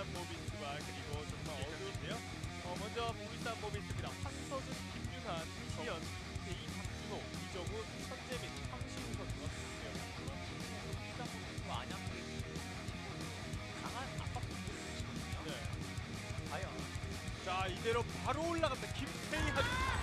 모비스한 모비스와 그리고 정말 어두운데요. 어, 먼저 모비스한 모비스입니다. 황서준, 김유한, 시현, 대인, 박준호, 이정우, 천재민, 황시우 선수가 있고요. 일단 뭐 안양들이 강한 압박 공격을 치거든요. 네. 과연 자 이대로 바로 올라갑니다. 김태희 합입니다.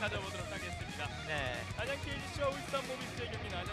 가져보도록 하겠습니다. 네. 아장 KGC와 울산 모비스의 경기는 아장